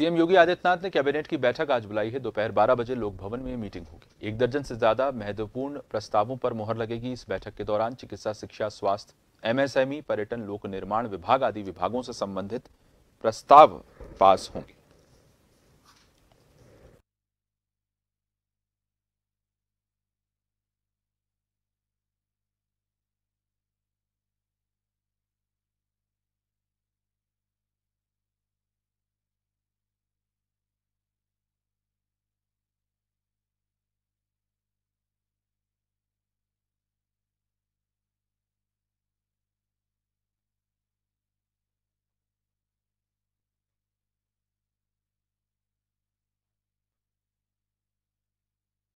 CM Yogi Adityanath ने cabinet की बैठक आज बुलाई है। दोपहर 12 बजे लोक भवन में मीटिंग होगी। एक दर्जन से ज़्यादा महत्वपूर्ण प्रस्तावों पर मोहर लगेगी। इस बैठक के दौरान चिकित्सा, शिक्षा, स्वास्थ्य, एमएसएमई, पर्यटन, लोक निर्माण विभाग आदि विभागों से संबंधित प्रस्ताव पास होंगे।